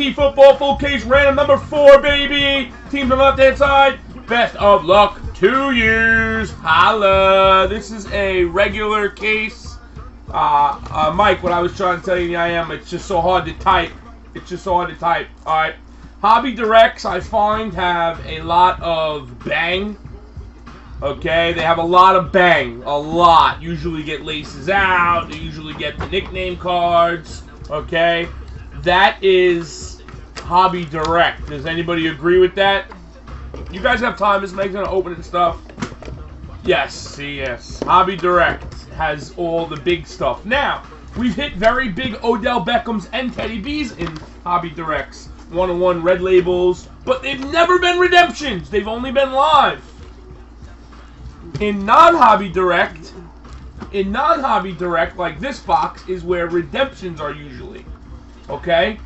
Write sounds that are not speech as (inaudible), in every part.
Football full case random number four, baby. Teams on the left hand side. Best of luck two years. Holla. This is a regular case. Uh, uh, Mike, what I was trying to tell you, I am. It's just so hard to type. It's just so hard to type. All right. Hobby directs, I find, have a lot of bang. Okay, they have a lot of bang, a lot. Usually get laces out. They usually get the nickname cards. Okay, that is Hobby Direct. Does anybody agree with that? You guys have time. This makes gonna open and stuff. Yes, see, yes. Hobby Direct has all the big stuff. Now, we've hit very big Odell Beckham's and Teddy B's in Hobby Directs. One-on-one red labels, but they've never been redemptions. They've only been live. In non-hobby direct, in non-hobby direct, like this box, is where redemptions are usually. Okay?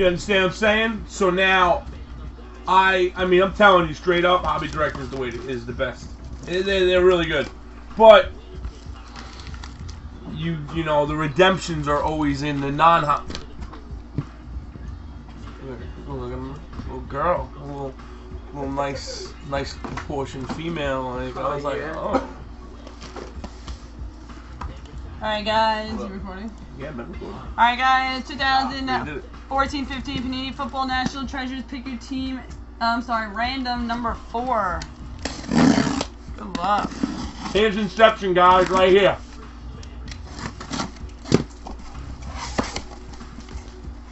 You understand what I'm saying? So now, I I mean I'm telling you straight up, hobby director is the way to, is the best. They, they're really good, but you you know the redemptions are always in the non hop. Look at little girl, a little little nice nice proportioned female. Like, I was oh, like, oh. Alright guys, you recording? Yeah, I'm recording. Alright guys, 2000. Ah, wow, 14, 15, Panini Football National Treasures. Pick your team. Uh, I'm sorry, random number four. Good luck. Here's Inception, guys, right here.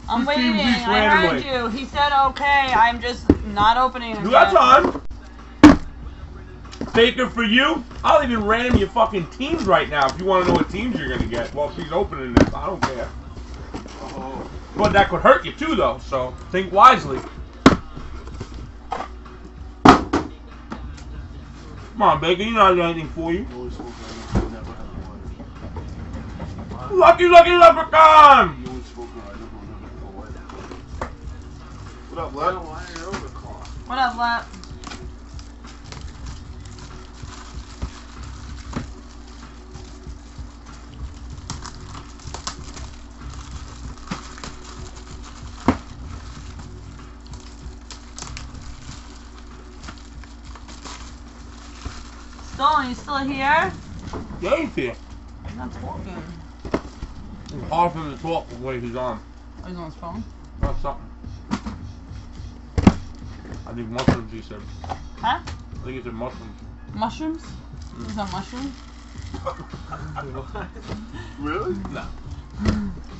I'm waiting. I heard you. He said okay. I'm just not opening it. You got time. Baker for you. I'll even random your fucking teams right now if you want to know what teams you're going to get while she's opening this. I don't care. But that could hurt you too, though. So think wisely. Come on, Baker. You know I got anything for you. you always spoke right. I never had one. Lucky, lucky leprechaun. What up, spoke What up, never Stone, you still here? Yeah, he's here. He's not talking. It's hard for him to talk the way he's on. Oh, he's on his phone. That's something. I think mushrooms, he said. Huh? I think he said mushrooms. Mushrooms? Hmm. He's on mushrooms? (laughs) Really? (laughs) No. (laughs)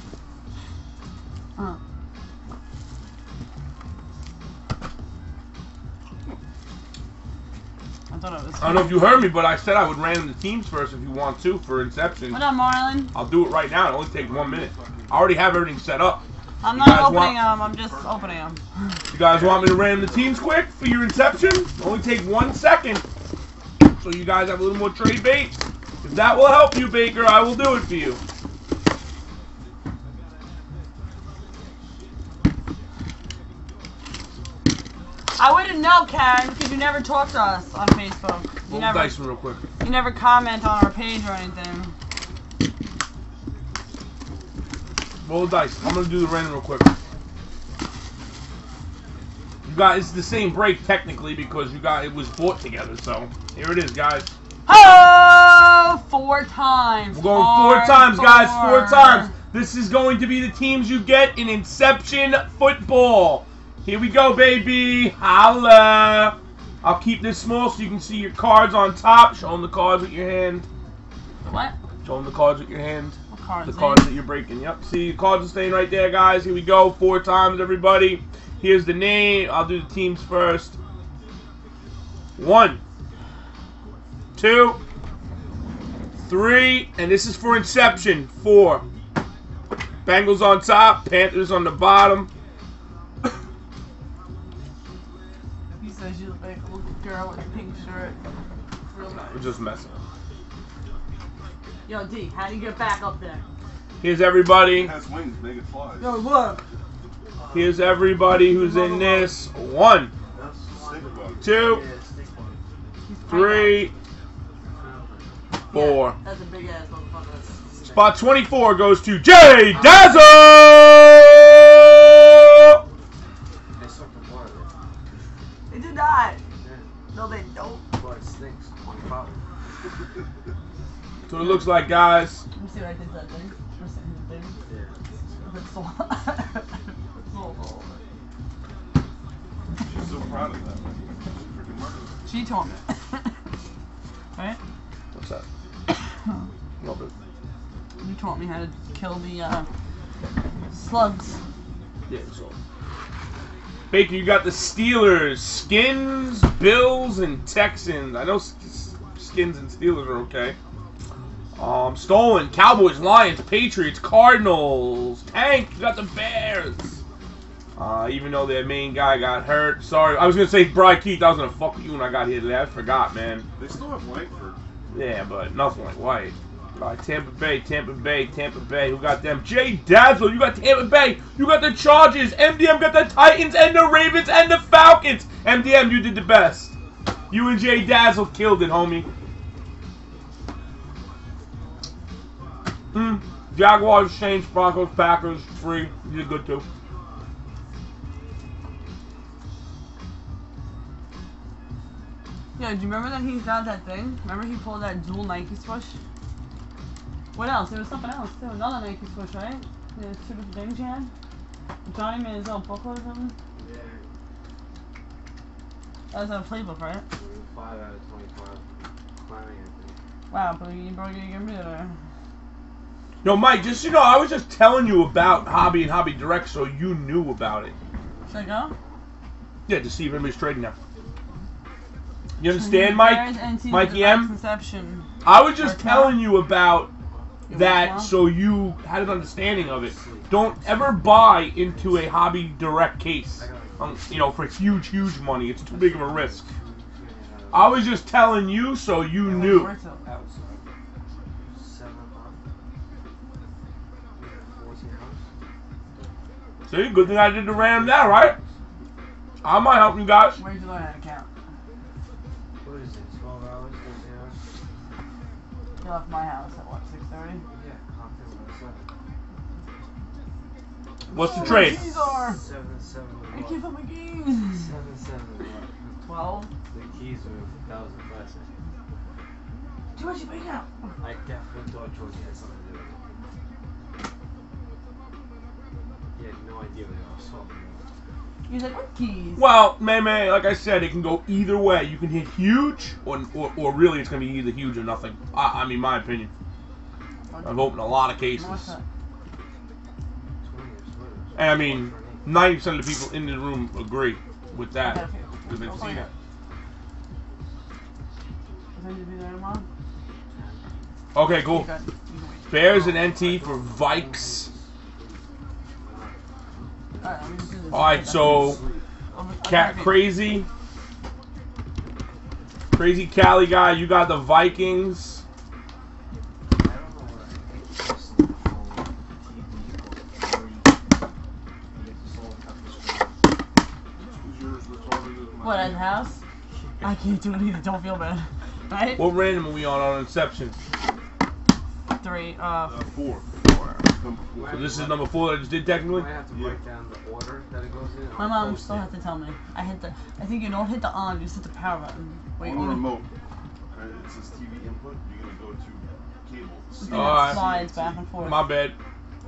I don't know if you heard me, but I said I would random the teams first if you want to for Inception. What up, Marlon? I'll do it right now. It only takes one minute. I already have everything set up. I'm You not opening them. Um, I'm just opening them. (laughs) You guys want me to random the teams quick for your Inception? Only take one second. So you guys have a little more trade bait. If that will help you, Baker, I will do it for you. I wouldn't know, Karen, because you never talk to us on Facebook. You Roll never, dice real quick. you never comment on our page or anything. Roll the dice. I'm gonna do the random real quick. You got it's the same break technically because you got it was bought together. So here it is, guys. Oh, four times. We're going four times, guys. Four times. This is going to be the teams you get in Inception football. Here we go, baby. Holla. I'll keep this small so you can see your cards on top. Show them the cards with your hand. What? Show them the cards with your hand. What cards? The cards that you're breaking. Yep. See, the cards are staying right there, guys. Here we go. Four times, everybody. Here's the name. I'll do the teams first. One, two, three, and this is for Inception. Four. Bengals on top, Panthers on the bottom. Girl with a pink shirt. Real nice. We're just messing. Yo, D, how do you get back up there? Here's everybody. It has wings, make it fly. Yo, look. Here's everybody who's in this. One, Think about it. two, three, four. Yeah, that's a big ass motherfucker. Spot 24 goes to Jay Dazzle! So it looks like, guys. Let me see what I did that thing. Let me see the thing. Yeah. It's so- it's so- She's so proud of that. Freaking. (laughs) She told me. (laughs) right? What's that? (coughs) Love it. You taught me how to kill the uh, slugs. Yeah, so. Baker, you got the Steelers, Skins, Bills, and Texans. I know S- S- Skins and Steelers are okay. Um, stolen, Cowboys, Lions, Patriots, Cardinals, Tank, you got the Bears. Uh, even though their main guy got hurt. Sorry, I was gonna say Brian Keith. I was gonna fuck with you when I got here today. I forgot, man. They still have Langford. Yeah, but nothing like White. Uh, Tampa Bay, Tampa Bay, Tampa Bay. Who got them? Jay Dazzle. You got Tampa Bay. You got the Chargers. MDM got the Titans and the Ravens and the Falcons. MDM, you did the best. You and Jay Dazzle killed it, homie. Hmm. Jaguars, Saints, Broncos, Packers, free. You did good too. Yeah, do you remember that he got that thing? Remember he pulled that dual Nike swoosh? What else? There was something else too. Another Nike swoosh, right? There's two different things you had. Johnny made his own booklet or something. Yeah. That was a playbook, right? 5 out of 25. Climbing, I think. Wow, but you brought it give me there. Yo, Mike, just you know, I was just telling you about Hobby and Hobby Direct so you knew about it. Should I go? Yeah, to see if anybody's trading now. You understand, Mike? Mikey M? Inception. I was just telling you about that so you had an understanding of it. Don't ever buy into a hobby direct case. Um, you know, for huge, huge money. It's too big of a risk. I was just telling you so you knew. See, good thing I did the Ram now, right? I might help you guys. Where'd you learn how to count? What is it? 12 hours? 13 hours? You left my house at what, 6.30? Yeah, Compton was 7. What's the Oh, trade? my are! 7 7 I was can't find my keys! 7 7 was 12? The keys were 1,000 bucks. Too much you pick out. I definitely thought George had something to do He's like, what keys? Well, May May, like I said, it can go either way. You can hit huge, or, or, or really it's going to be either huge or nothing. I, I mean, my opinion. I've opened a lot of cases. What's that? 20 years later. And I mean, 90% of the people in the room agree with that. Because they've seen it to be there tomorrow? Okay, cool. You got- you can wait. Bears and NT for Vikes. Alright, let me just do this. Alright, so I'll- I'll Cat. Crazy. Crazy Cali guy, you got the Vikings. I don't know what I hate this phone, TV, or 40. You get the soul cut the screen. Who's yours retarded as my What, at the house? I can't do it either, don't feel bad. (laughs) Right? What random are we on on Inception? Three, uh, Uh, four. Four. Number four. So this is number four that I just did technically? might have to Yeah. down the order that it goes in. My mom still has to tell me. I hit the, I think you don't hit the on, you just hit the power button. Wait, on the remote. Uh, okay, it says TV input. You're gonna go to cable. the All right. slides back and forth. My bad.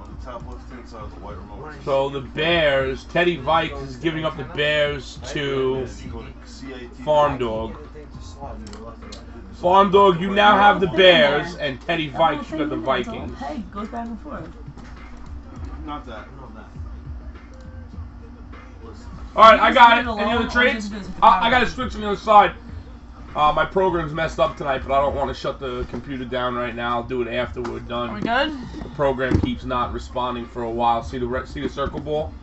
On the top left hand side of the white remote. So the Bears, Teddy Vikes is giving up the Bears to And you go to CAT. Farm Dog. Anything to slide, you left it right. Farm Dog, you now have the Bears, and Teddy That Vikes, you got the in there, it's all Vikings. Peg goes back and forth. Not that. No, that. Alright, I got it. Any other trades? just do this with the I, I gotta switch on the other side. Uh, my program's messed up tonight, but I don't want to shut the computer down right now. I'll do it after we're Are we done. good? The program keeps not responding for a while. See the see the circle ball?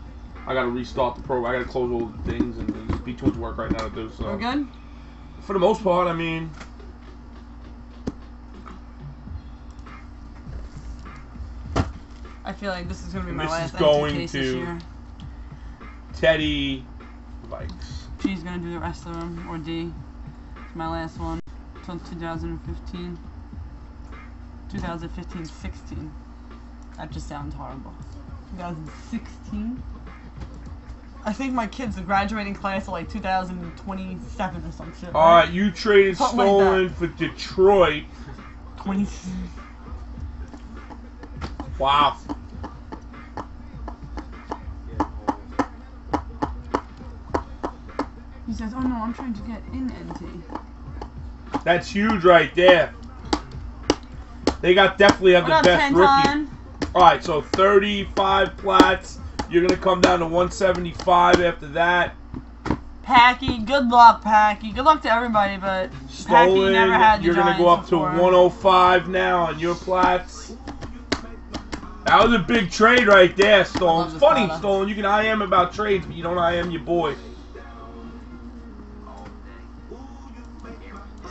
I gotta restart the program. I gotta close all the things, and there's be too much work right now to do. So We're good? for the most part, I mean, I feel like this is gonna be my this last is going case this to- year. Teddy likes. She's gonna do the rest of them, or D. It's my last one until 2015. 2015-16. That just sounds horrible. 2016. I think my kids, are graduating class, are like 2027 or some shit. All right, you traded Something like stolen for Detroit. 20. Wow. Says, "Oh no, I'm trying to get in NT." That's huge right there. They got definitely have What the up, best rookie. All right, so 35 plats. You're gonna come down to 175 after that. Packy, good luck, Packy. Good luck to everybody, but Packy never had the You're gonna go up before. to 105 now on your plats. That was a big trade right there, love Stolen. Funny, product. Stolen. You can IM about trades, but you don't IM your boy.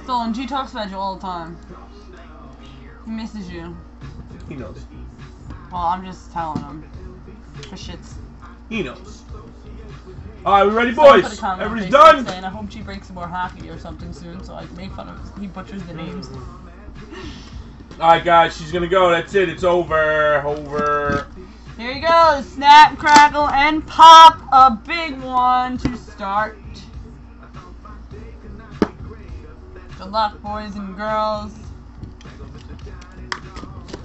Stolen, G talks about you all the time. He misses you. He knows. Well, I'm just telling him. For shits. He knows. All right, we ready, Someone boys? a comment on Everybody's done. Saying, I hope she breaks more hockey or something soon, so I can make fun of. him. He butchers the names. (laughs) All right, guys, she's gonna go. That's it. It's over. Over. Here you go. Snap, crackle, and pop. A big one to start. Good luck, boys and girls.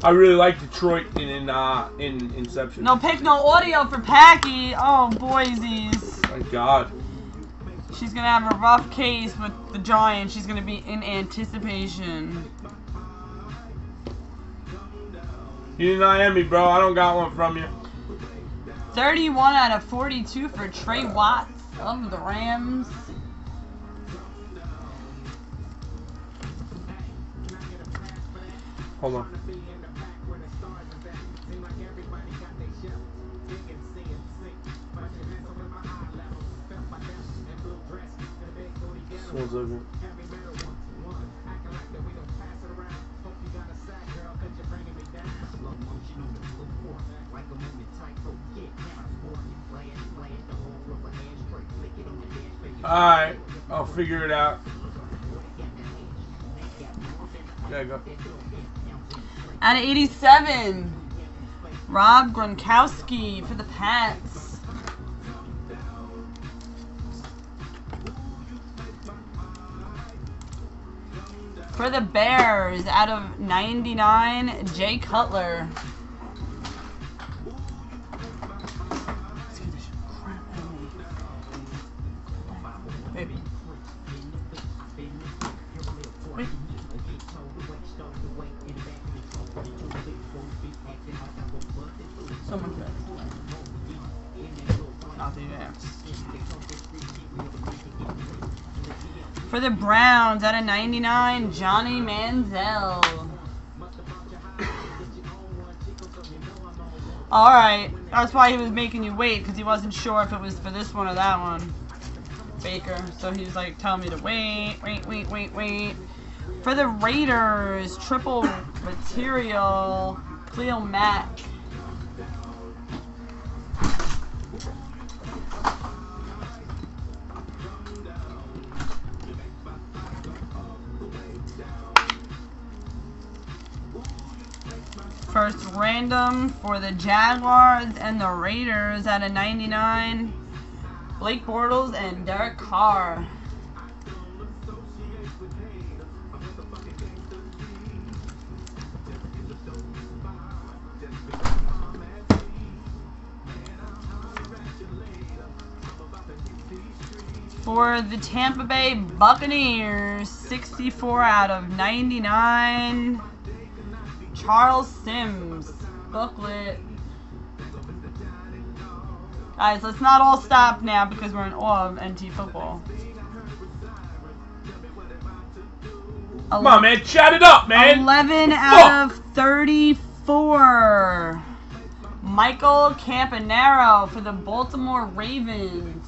I really like Detroit in in uh, in Inception. No pick, no audio for Packy. Oh, boysies. Thank God. She's gonna have a rough case with the Giants. She's gonna be in anticipation. You IM me, bro. I don't got one from you. 31 out of 42 for Trey Watts of the Rams. Hold on. One's open. Alright, I'll figure it out. There you go. Out of 87, Rob Gronkowski for the Pats. For the Bears, out of 99, Jay Cutler. Browns, out of 99, Johnny Manziel. Alright, that's why he was making you wait, because he wasn't sure if it was for this one or that one. Baker. So he was like telling me to wait, wait, wait, wait, wait. For the Raiders, triple material, Khalil Mack. Random for the Jaguars and the Raiders at a 99. Blake Bortles and Derek Carr. For the Tampa Bay Buccaneers, 64 out of 99. Charles Sims. Booklet. Guys, let's not all stop now because we're in awe of NT football. Come on, man. Chat it up, man. 11 out of 34. Michael Campanaro for the Baltimore Ravens.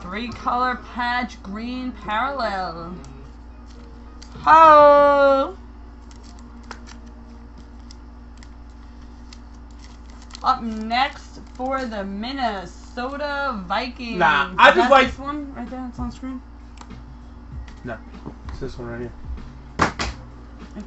Three color patch green parallel. Ho! Up next for the Minnesota Vikings. Nah, I just like- this one right there. It's on screen. No, It's this one right here.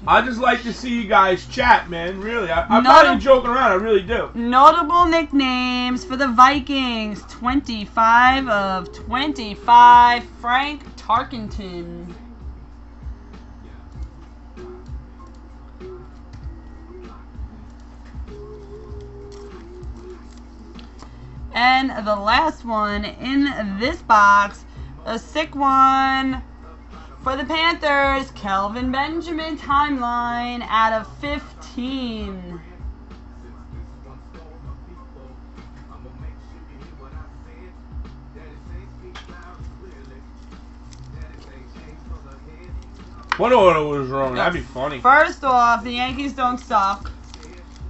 I just like to see you guys chat, man. Really, I, I'm Not not even joking around. I really do. Notable nicknames for the Vikings 25 of 25. Frank Tarkenton. And the last one in this box, a sick one for the Panthers, Kelvin Benjamin timeline out of 15. What order was wrong? That'd be funny. First off, the Yankees don't suck.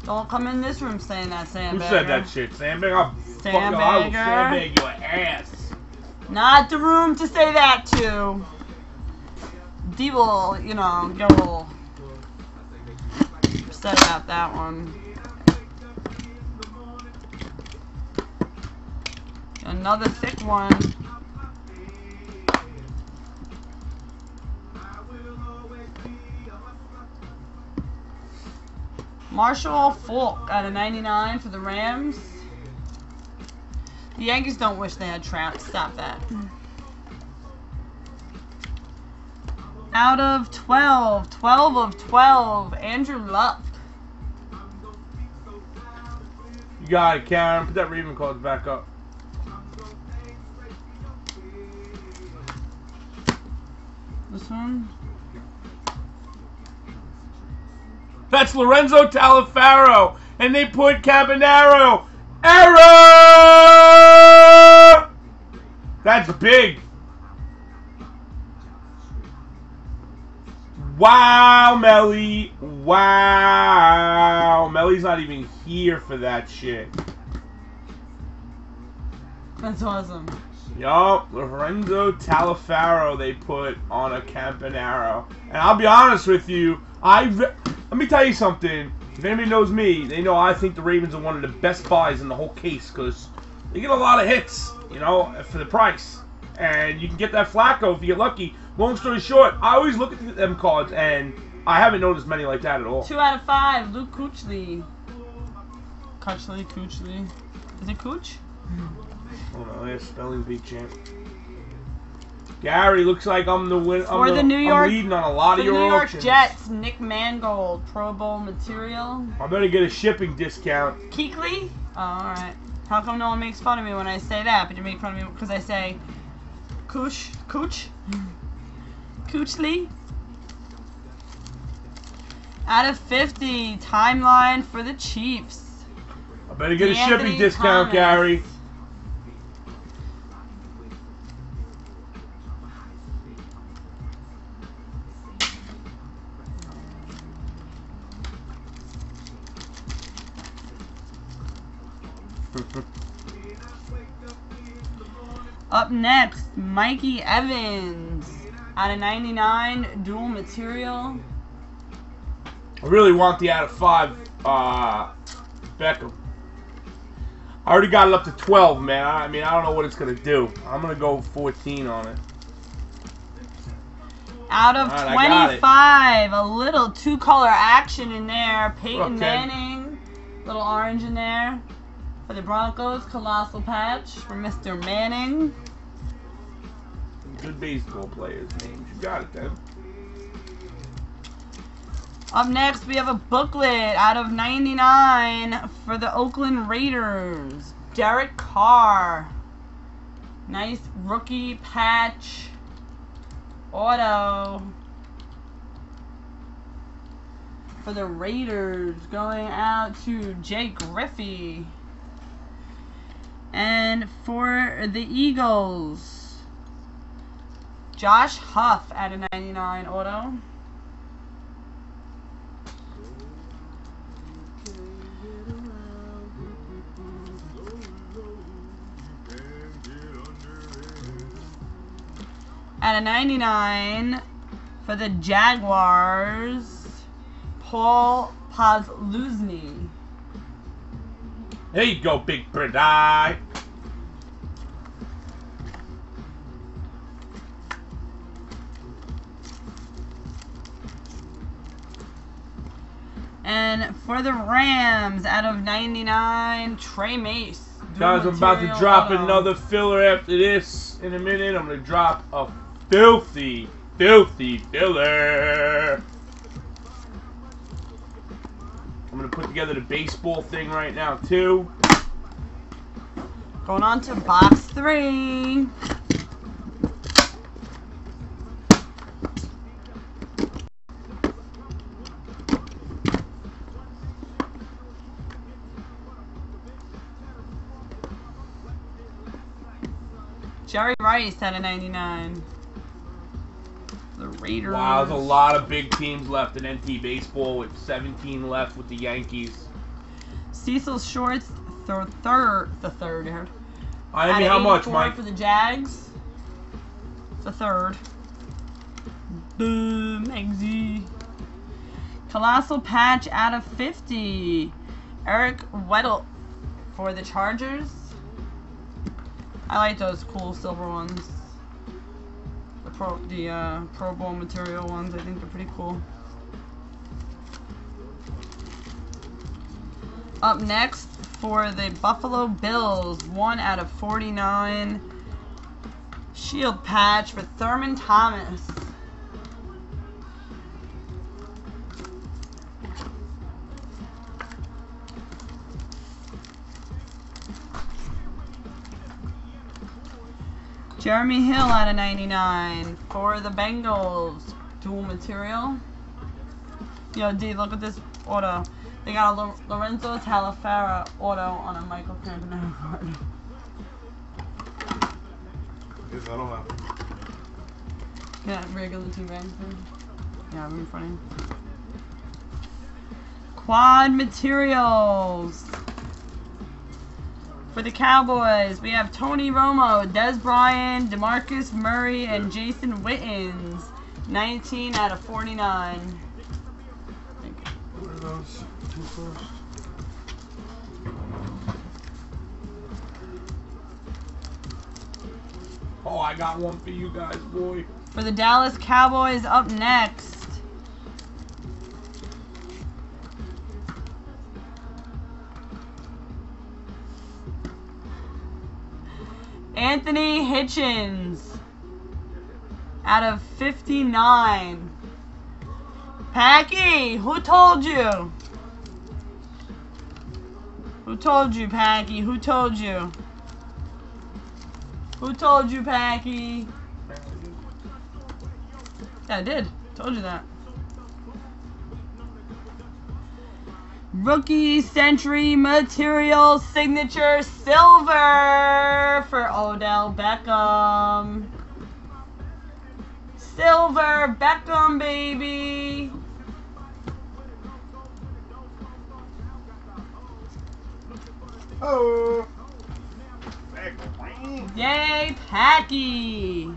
Don't come in this room saying that, Who Sandbagger. said that shit? Sandbag? Fucking I will Sandbagger. sandbag your ass. Not the room to say that to. D will, you know, get a little upset about that one. Another thick one. Marshall Faulk out of 99 for the Rams. The Yankees don't wish they had Trout. Stop that. Out of 12. 12 of 12. Andrew Luck. You got it, Karen. Put that Raven cards back up. This one. That's Lorenzo Taliaferro, and they put Campanaro. Error! That's big. Wow, Melly. Wow. Melly's not even here for that shit. That's awesome. Yup, Lorenzo Taliaferro they put on a Campanaro. And I'll be honest with you, I let me tell you something. If anybody knows me, they know I think the Ravens are one of the best buys in the whole case because they get a lot of hits, you know, for the price. And you can get that Flacco if you get lucky. Long story short, I always look at them cards and I haven't noticed many like that at all. Two out of five. Luke Kuechly. Kuechly, Kuechly. Is it Cooch? Hold on, yeah, spelling bee champ. Gary, looks like I'm the win. I'm For the New I'm York- leading on a lot The of your New York auctions. Jets, Nick Mangold, Pro Bowl material. I better get a shipping discount. Keekly? Oh, alright. How come no one makes fun of me when I say that, but you make fun of me because I say Cooch? Cooch? Coochly? Out of 50, timeline for the Chiefs. I better get a shipping discount, Thomas. Gary. Up next, Mikey Evans. Out of 99, dual material. I really want the out of five, uh, Beckham. I already got it up to 12, man. I mean, I don't know what it's going to do. I'm going to go 14 on it. Out of Alright, I got it. 25, a little two color action in there. Peyton Okay. Manning, little orange in there. For the Broncos, colossal patch for Mr. Manning. Good baseball players' names. You got it, then. Up next, we have a booklet out of 99 for the Oakland Raiders. Derek Carr. Nice rookie patch. Auto. For the Raiders, going out to Jake Griffey. And for the Eagles, Josh Huff out of 99 auto. At a 99 For the Jaguars, Paul Posluszny. There you go, Big Bird Eye. And for the Rams, out of 99, Trey Mace. Guys, I'm about to drop auto. another filler after this in a minute. I'm gonna drop a filthy, filthy filler. I'm gonna put together the baseball thing right now too. Going on to box three. Jerry Rice out of 99. Raiders. Wow, there's a lot of big teams left in NT baseball with 17 left with the Yankees. Cecil Shorts, third, third, the third here. I At mean, how much, 84 Mike? For the Jags. The third. Boom, Eggsy. Colossal patch out of 50. Eric Weddle for the Chargers. I like those cool silver ones. Pro, the uh, Pro Bowl material ones. I think they're pretty cool. Up next for the Buffalo Bills, one out of 49. Shield patch for Thurman Thomas. Jeremy Hill out of 99 for the Bengals. Dual material. Yo, D, look at this auto. They got a Lo- Lorenzo Taliaferro auto on a Michael Campanaro (laughs) card. Yes, I don't have. Yeah, regular team bags. Yeah, I'm in front of you. Quad materials. For the Cowboys, we have Tony Romo, Dez Bryant, DeMarco Murray, and Jason Wittens. 19 out of 49. What are those two first? Oh, I got one for you guys, boy. For the Dallas Cowboys, up next. Anthony Hitchens. Out of 59. Packy, who told you? Who told you, Packy? Who told you? Who told you, Packy? Yeah, I did. Told you that. Rookie Century Material Signature Silver for Odell Beckham. Silver Beckham, baby. Oh. Yay, Packy!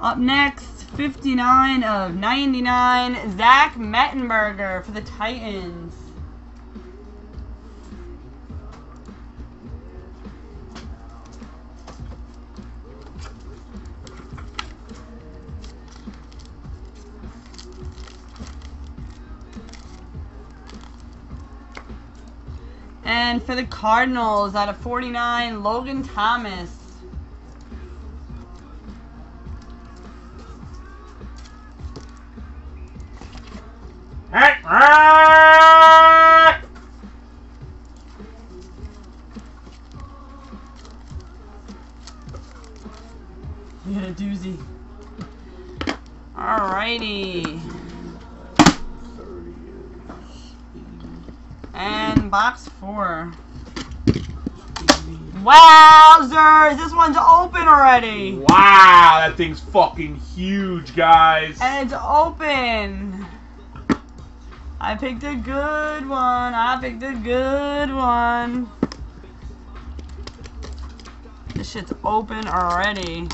Up next, 59 of 99, Zach Mettenberger for the Titans. And for the Cardinals, out of 49, Logan Thomas. Hey, ah! We got a doozy. Alrighty. 30 And box four. Wowzers! This one's open already! Wow, that thing's fucking huge, guys. And it's open! I picked a good one. I picked a good one. This shit's open already.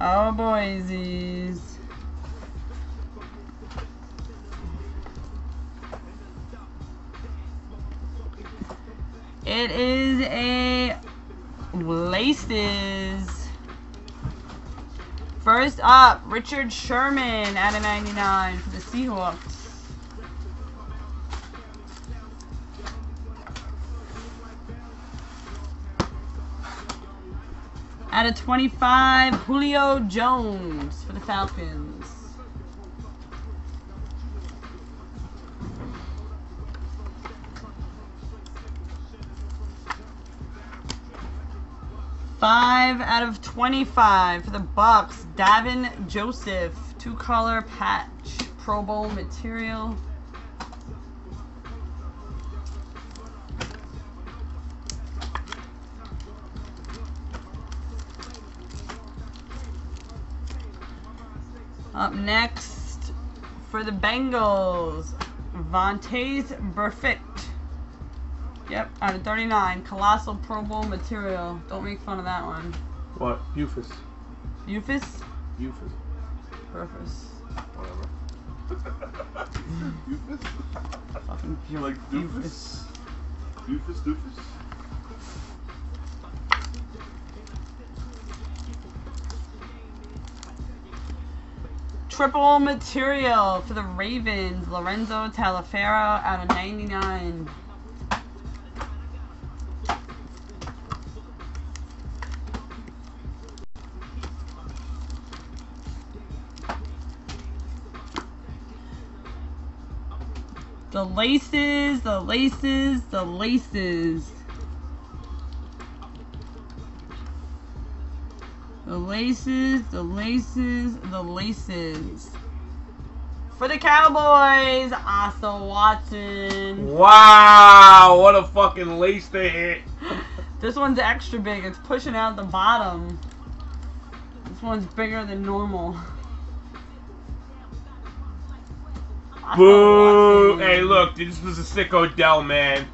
Oh, boysies. It is a Laces. First up, Richard Sherman out of 99 for the Seahawks. Out of 25, Julio Jones for the Falcons. Five out of 25 for the Bucks. Davin Joseph, two color patch, Pro Bowl material. Up next for the Bengals, Vontaze Burfict. Yep, out of 39, Colossal Pro Bowl material. Don't make fun of that one. What? Bufus. Bufus? Bufus. Purpose. Whatever. (laughs) Doofus? Fucking You like doofus? Doofus, doofus? Triple material for the Ravens, Lorenzo Taliaferro out of 99. The laces, the laces, the laces. The laces, the laces, the laces. For the Cowboys, Asa Watson. Wow! What a fucking lace they hit. (laughs) This one's extra big. It's pushing out the bottom. This one's bigger than normal. (laughs) Boo! Hey, look, this was a sick Odell, man.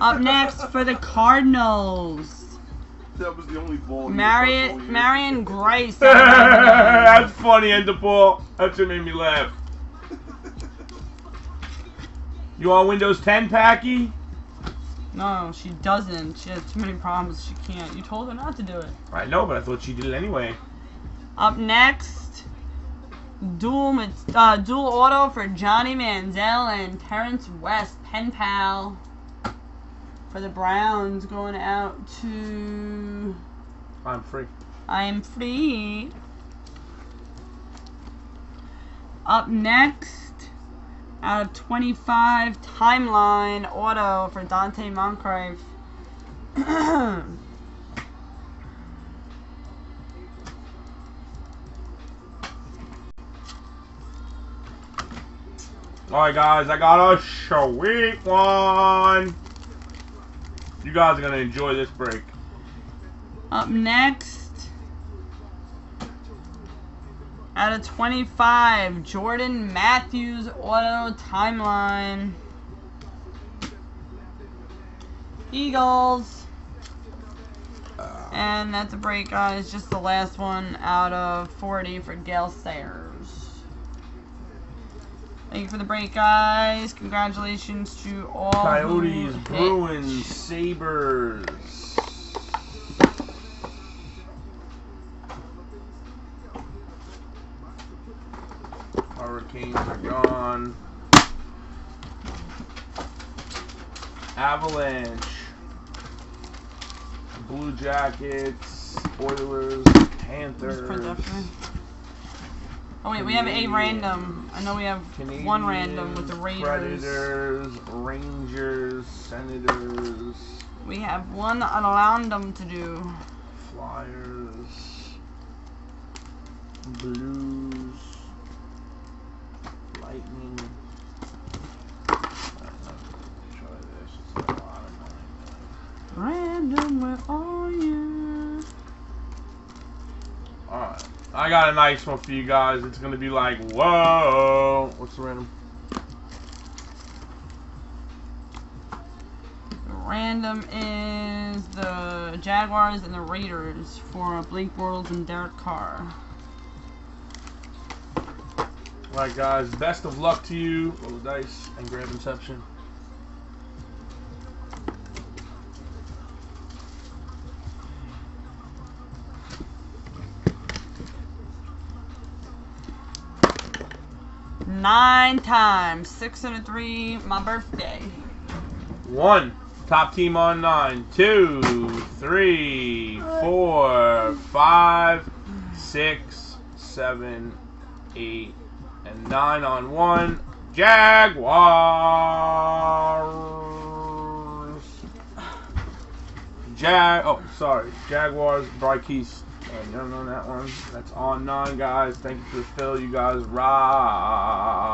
Up next for the Cardinals, That was the only ball. you touched all Marion year. Marion Grice. (laughs) That's funny, Enderpool. That's what made me laugh. You on Windows 10, Packy? No, she doesn't. She has too many problems. She can't. You told her not to do it. I know, but I thought she did it anyway. Up next, dual uh, dual auto for Johnny Manziel and Terrance West, pen pal. For the Browns, going out to I'm free. I'm free. Up next, out of 25, timeline auto for Donte Moncrief. (clears throat) Alright, guys, I got a sweet one. You guys are going to enjoy this break. Up next, out of 25, Jordan Matthews auto timeline. Eagles. And that's a break, guys. Just the last one out of 40 for Gale Sayers. Thank you for the break, guys. Congratulations to all. Coyotes. Bruins, Sabres. Are gone. Avalanche. Blue Jackets, Oilers, Panthers. that for me. Oh wait, we have a random. I know we have one random with the Raiders. Predators, Rangers, Senators, We have one random to do. Flyers, Blues, mean, Random, where are you? Alright. I got a nice one for you guys. It's gonna be like, whoa. What's the random? Random is the Jaguars and the Raiders for Blake Bortles and Derek Carr. Alright, guys, best of luck to you. Roll the dice and grab Inception. Nine times, six and a three, my birthday. One. Top team on nine. Two, three, four, five, six, seven, eight, and nine on one. Jaguars. Jag. Oh, sorry. Jaguars. Brykees. don't oh, know that one. That's on nine, guys. Thank you for the fill. You guys rock.